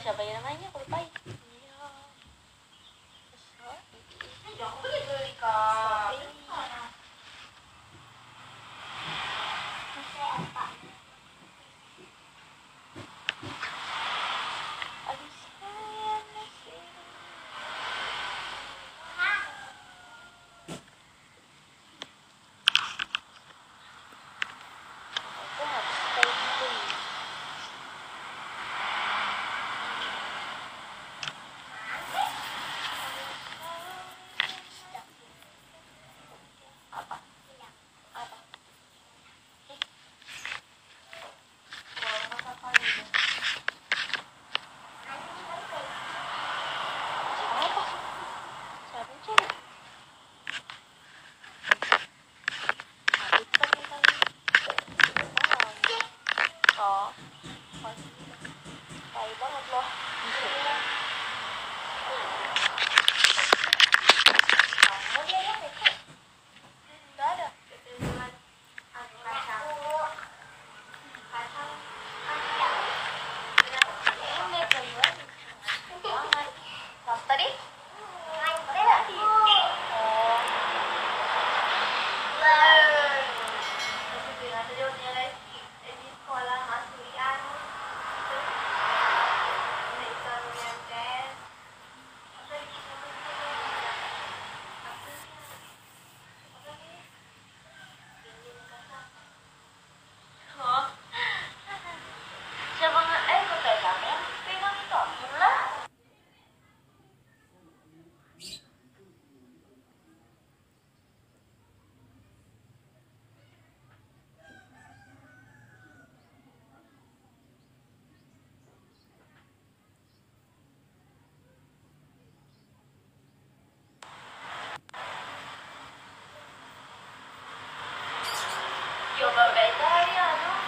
Sabay naman niya, kulpa Eu vou ver italiano.